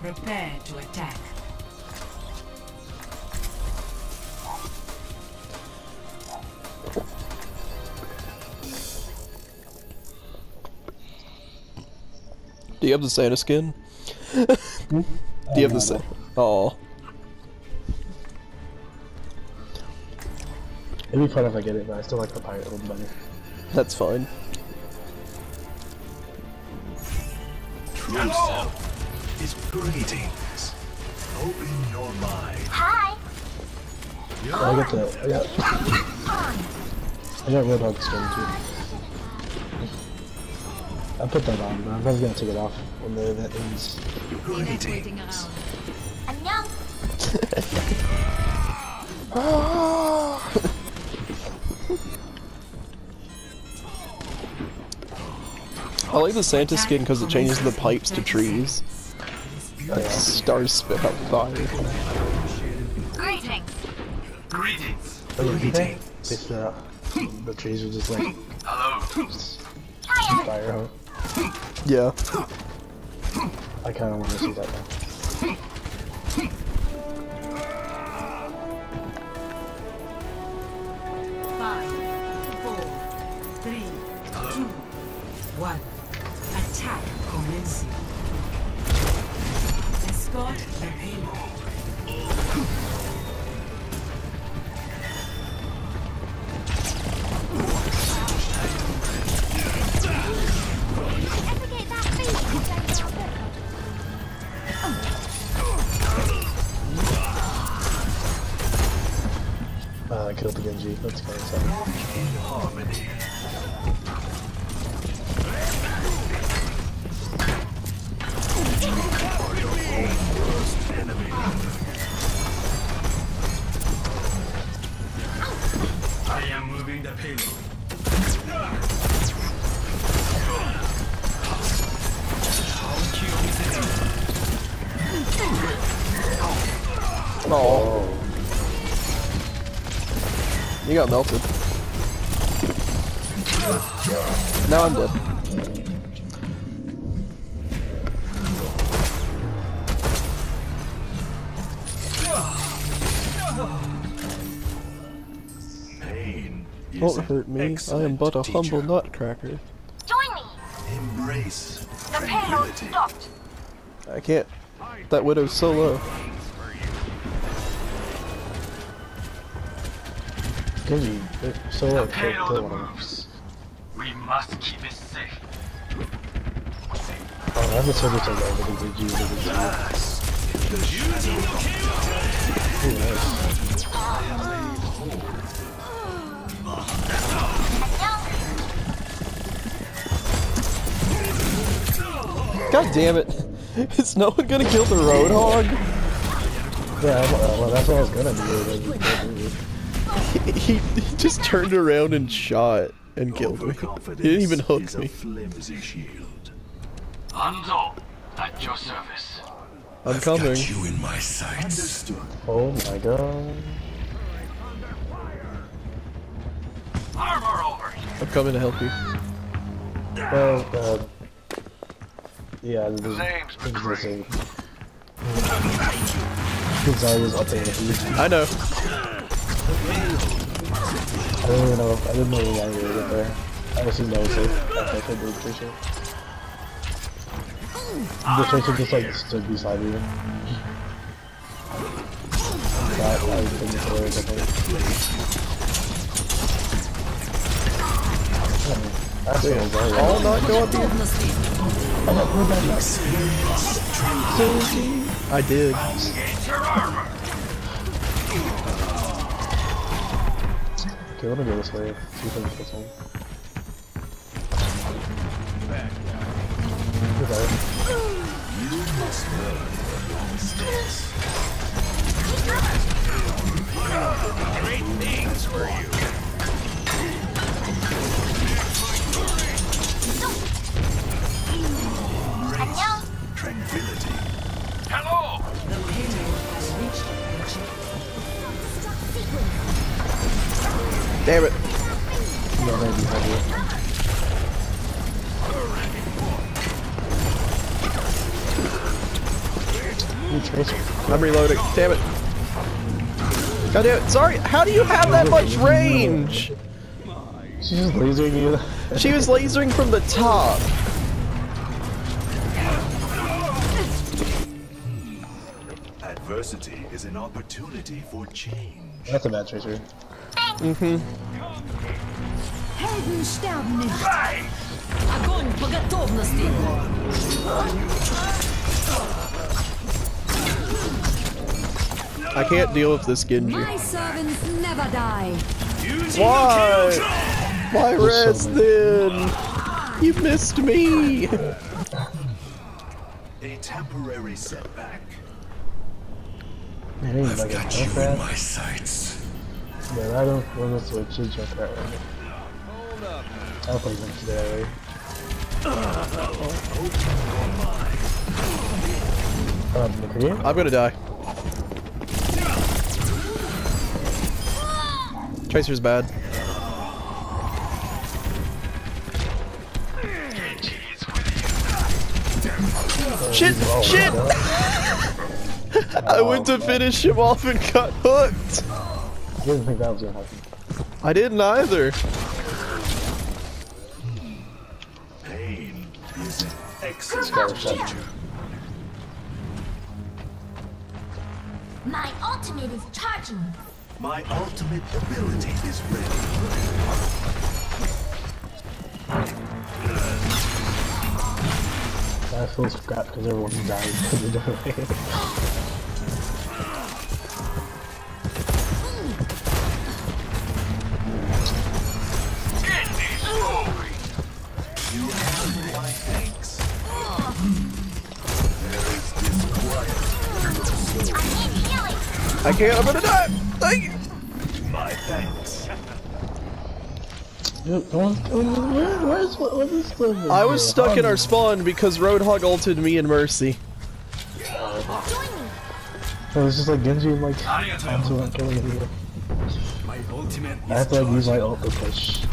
Prepare to attack. Do you have the Santa skin? Do you have the Santa? Oh, It'd be fun if I get it, but I still like the pirate one better. that's fine. Hello! Is greetings. Open your mind. Hi. Oh, I get the I got I got Roadhog skin too. I put that on, but I'm never gonna take it off when the event ends. Greetings. 안녕. I like the Santa skin because it changes the pipes to trees. Like stars spit out fire. Greetings. Greetings. Oh, Greetings. spit out. The trees are just like Hello. fire. Huh? Yeah. I kind of want to see that now. Five, four, three, two, one. Attack commencing. Escort the payload. Ever get that feeling James Arthur? Uh, I killed the Genji. That's kind of payload. Oh. You got melted. Now I'm dead. Don't hurt me. I am but a teacher. humble nutcracker. Join me. Embrace The payload stopped. I can't. That widow's so low. Genji, they're uh, so like kill, Payload kill one of them. moves. We must keep it safe. Oh, I have a silver tail over the Genji, the Genji. Ooh, nice. God damn it. Is no one gonna kill the roadhog? Yeah, I'm- uh, well, that's what I was gonna do. He, he just turned around and shot and killed me. He didn't even hook me. A flimsy shield. Hanzo, at your service. I'm coming. Got you in my sights. Oh my god. Coming to help you. Well, uh, yeah, this is Name's this is the McCree. same. Because I was up there with you. I know. I don't even know if I didn't know why we were up there. I assumed I was safe. I could do Tracer. The Tracer just like stood beside you. That I didn't know where it was. That's what I was like. Go up here. I did. Get. Okay, let me go this way. See if I can. Goodbye. Great things for you. Damn it. God damn it. Sorry, how do you have that much range? She's just lasering you. She was lasering from the top. Adversity is an opportunity for change. That's a bad Tracer. Helden sterben nicht. Огонь по готовности. I can't deal with this Genji. My servants never die. Why? Why res then? You missed me. A temporary setback. I've like you in my sights. Yeah, I don't want to switch to Junkrat right now. I'll play them today, right? Um, I'm gonna die. Tracer's bad. Shit! Shit! I went to finish him off and got hooked. I didn't think that was gonna happen. I didn't either. Pain is an excellent Scar shot. teacher. My ultimate is charging. My ultimate ability is ready. I feel scrapped because everyone died because of the You have my thanks. There is disquiet in your soul. I. I can't. I'm gonna die. I was stuck in our spawn because Roadhog ulted me and Mercy. I was just like Genji and like onto and killing it. I have to like use my ult to push.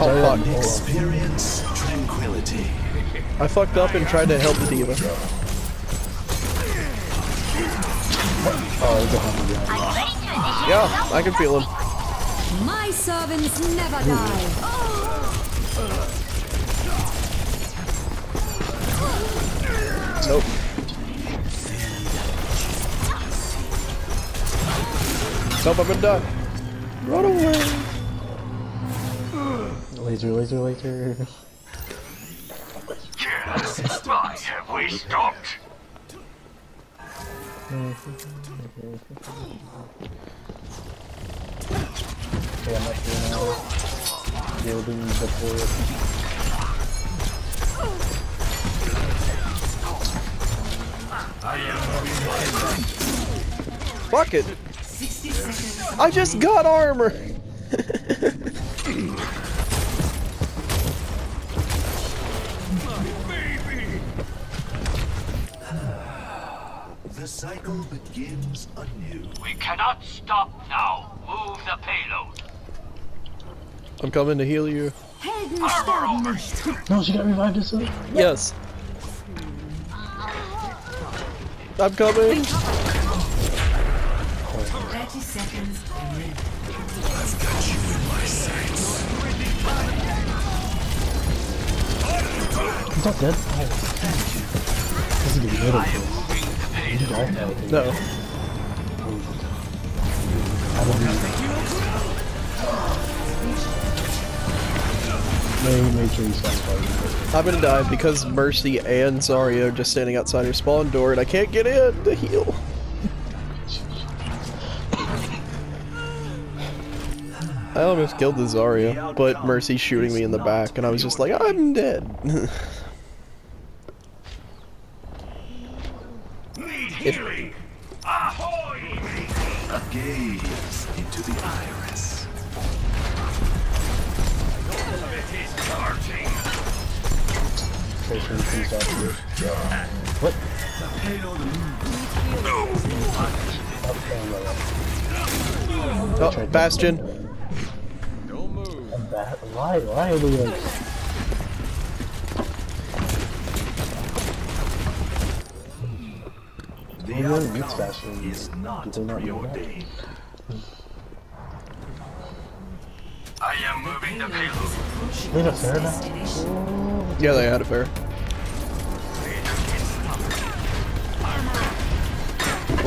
Oh fuck. Experience tranquility. I fucked up and tried to help the D.Va. Oh, there's a Hanzo behind. I'm ready to initiate Yeah, I can feel him. My servants never die. Nope. Nope, I'm gonna die. Run away. Laser, laser, laser. Yes. Why have we stopped? Building the. Fuck it. I just got armor. The cycle begins anew. We cannot stop now. Move the payload. I'm coming to heal you. Helden Armor sterben over nicht. No, she got revived as well. Yes. I'm coming. 30 seconds remaining. He's not dead. Oh. This is getting rid of this. No. I'm gonna die because Mercy and Zarya are just standing outside her spawn door and I can't get in to heal. I almost killed the Zarya, but Mercy's shooting me in the back and I was just like, I'm dead. Tracer increased out. What? Oh, no, no. oh, Bastion. that. Why? Why are we like? The Well, you're in Meat outcome Smash, is not did they not preordained. Hmm. I am moving the payload. Wait a fair now? Yeah, they had it fair.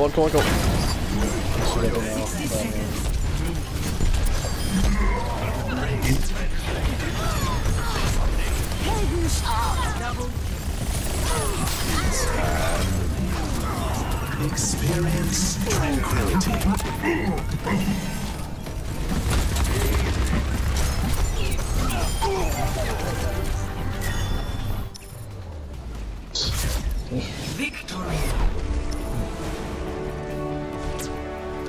Come on, come on, come on. Experience tranquility. Victory.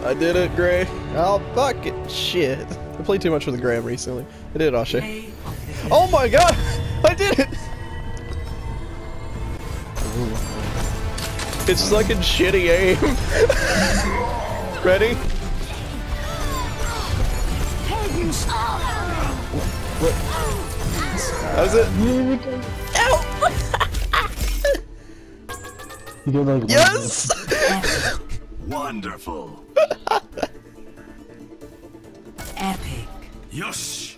I did it, Gray. Oh, fuck it. Shit. I played too much with the Graham recently. I did it, Ashe. Play of the Oh my god! I did it! It's fucking shitty aim. Ready? How's it? You get like Yes! Wonderful. Epic. よし